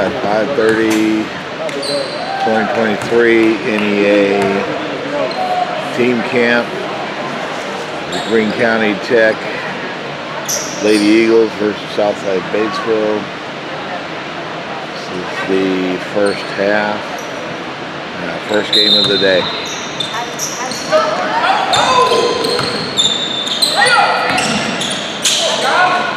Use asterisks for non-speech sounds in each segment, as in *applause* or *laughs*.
at 5:30, 2023 NEA team camp. The Greene County Tech Lady Eagles versus Southside Batesville. This is the first half, uh, first game of the day. Hey,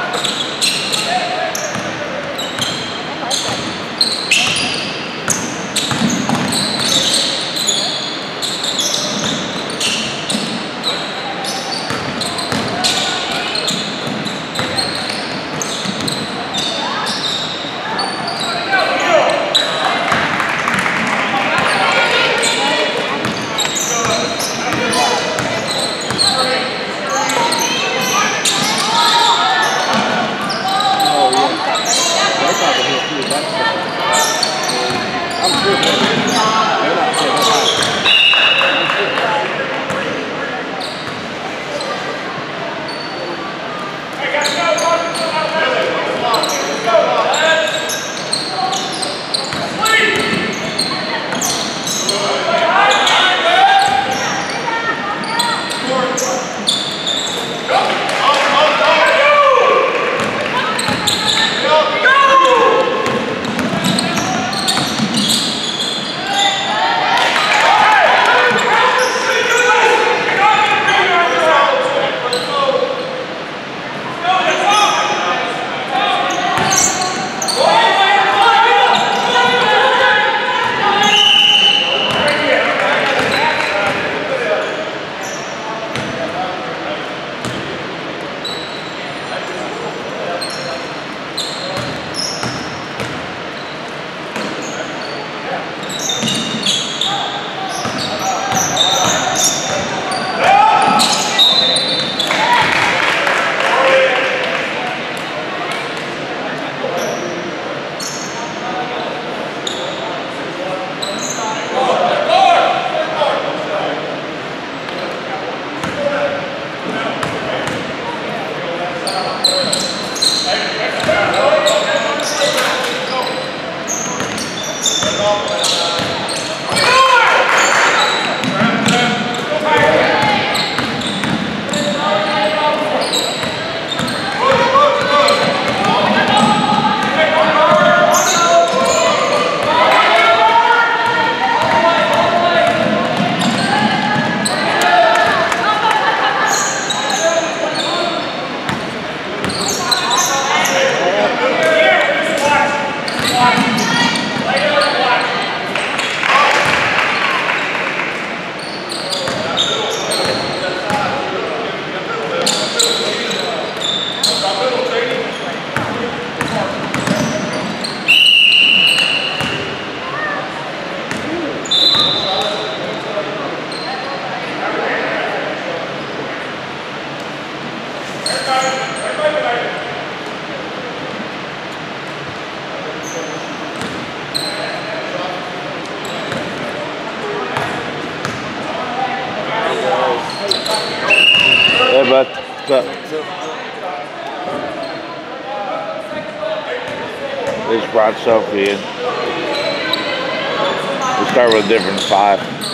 They just brought Sophie in. We start with a different five.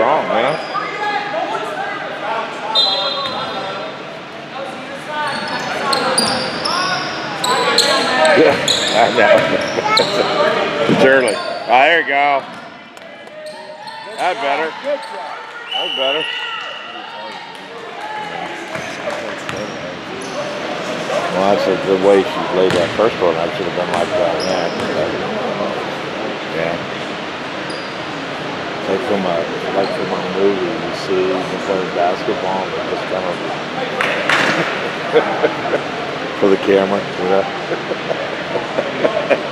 strong, man. Yeah, I know. *laughs* it's early. Ah, there you go. That better. That better. Well, that's the way she laid that first one. I should have done like that. Yeah. yeah. Like from a like from a movie, you see them playing basketball, and just kind of *laughs* for the camera, you know. *laughs*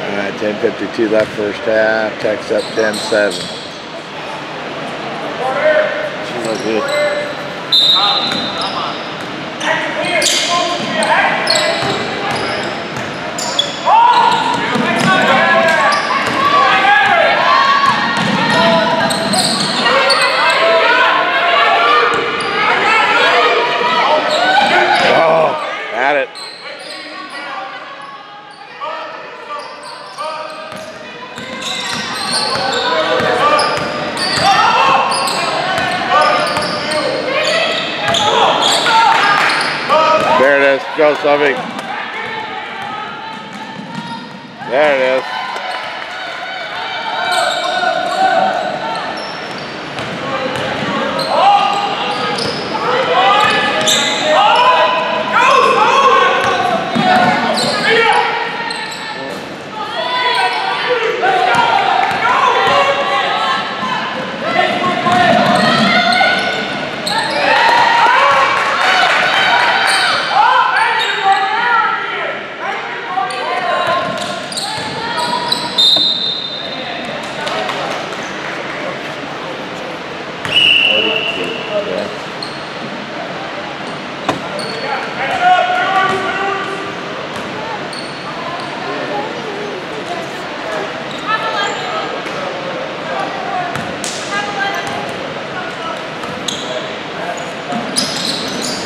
All right, 10:52 that first half. Tech's up 10-7. She look good. Oh, at it. There it is. Go, Subby. There it is.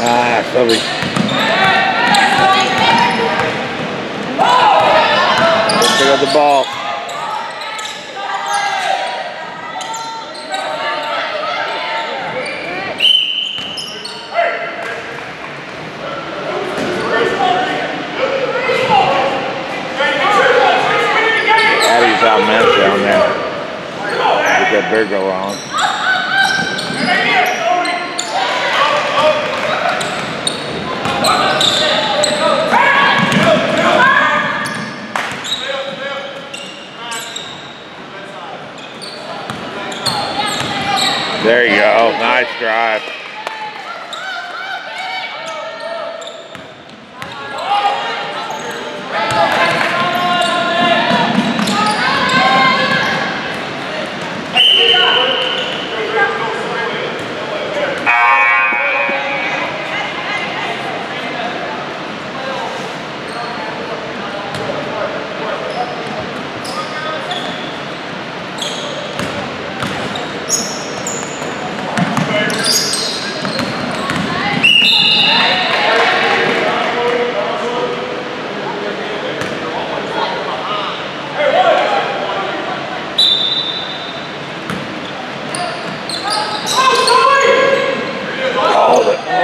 Yeah. Subby. Pick up the ball. Addie's out down there. Get that beer go. There you go. Nice drive.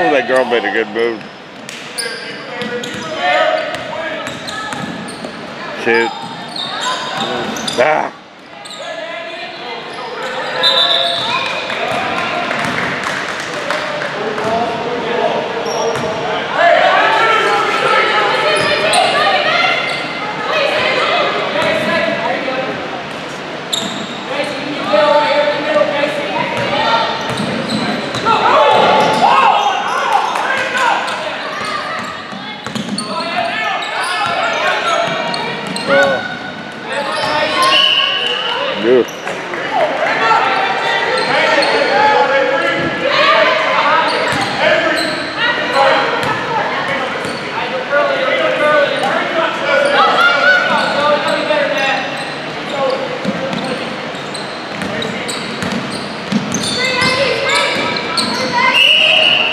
Oh, that, girl made a good move. Shoot. Ah. Good.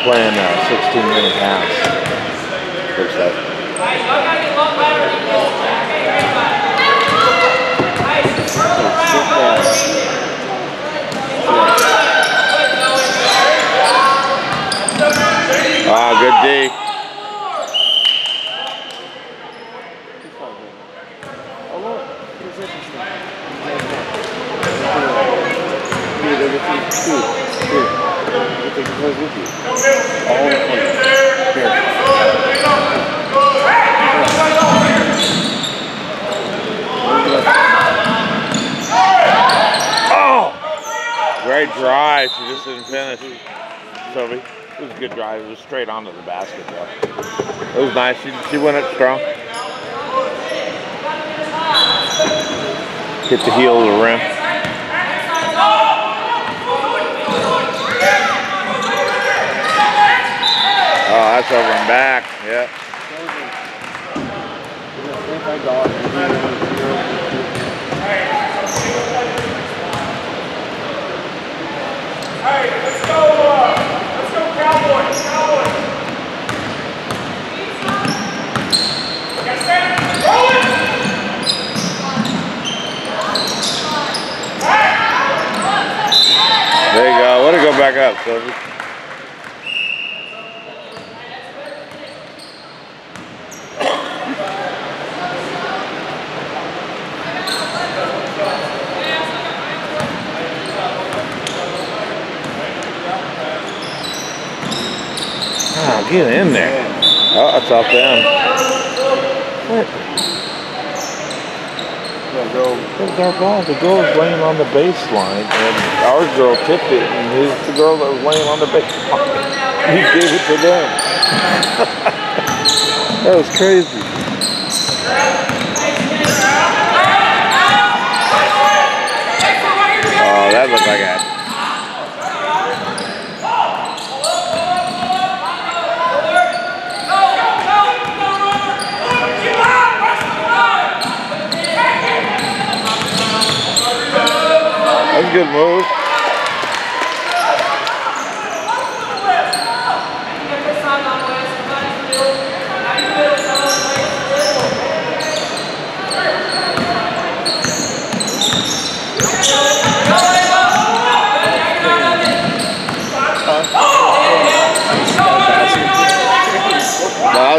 Playing uh, 16 minute. Half. D. Oh look, here's interesting. Here, they're with you. Two. Here. You take the toys with you. All the toys. Here. Oh! Great drive. She just didn't finish. Toby. It was a good drive. It was straight onto the basket, though. It was nice. She, she went up strong. Hit the heel of the rim. Oh, that's over and back. Yeah. Hey, it. There you go. Let her go back up, Sylvie. Get in there. Oh, it's off them. What? Yeah, go. It was our ball. The girl was laying on the baseline, and our girl tipped it, and his, the girl that was laying on the baseline, *laughs* he gave it to them. *laughs* that was crazy. Oh, that looked like a. That's a good move.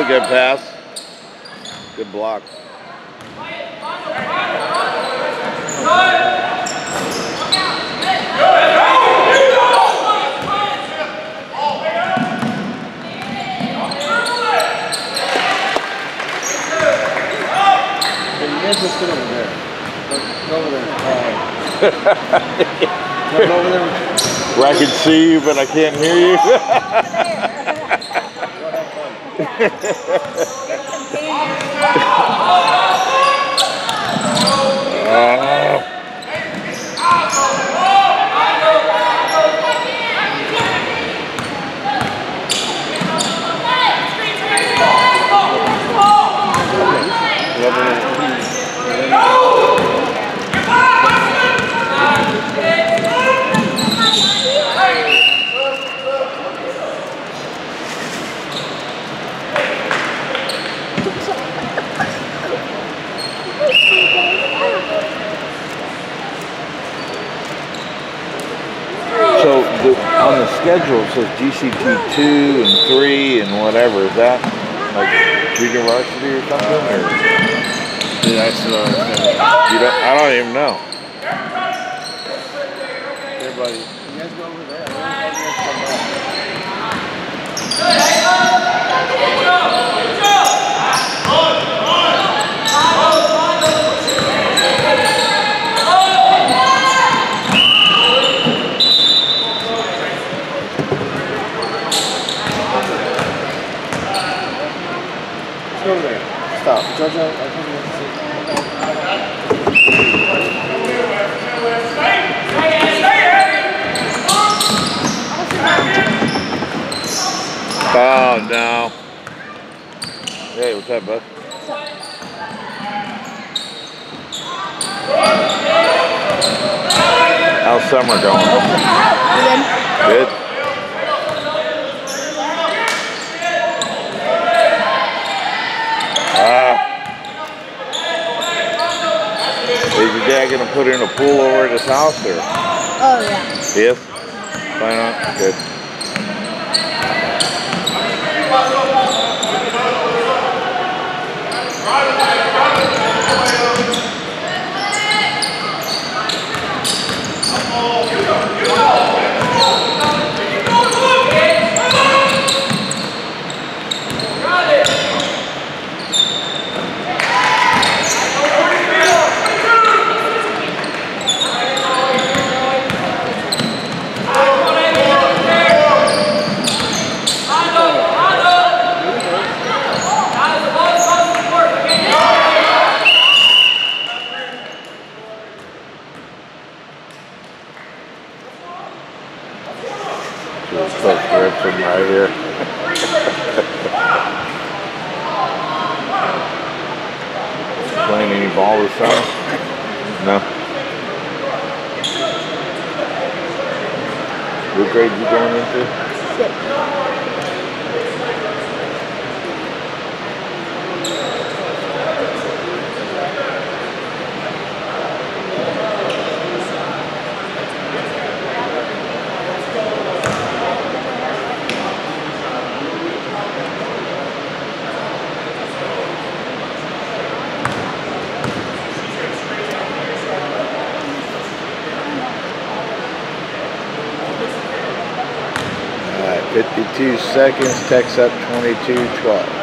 Good pass. Good block. Just sit over there. Go, go over there. Uh, *laughs* go over there. Where I can see you, but I can't hear you. *laughs* CT2 and 3 and whatever. Is that like junior varsity or something? Or? Yeah, I still don't. You don't, I don't even know. Everybody. You guys go over there. Come back. Jojo, I think you have to sit. Oh no. Hey, what's up, bud? How's summer going? Good. Ah. Is your dad gonna put in a pool over at his house or? Oh yeah. Yes. Why not? Good. Just close grips him right here. Playing any ball this summer? No. What grade you going into? All right, 52 seconds, Tech's up 22-12.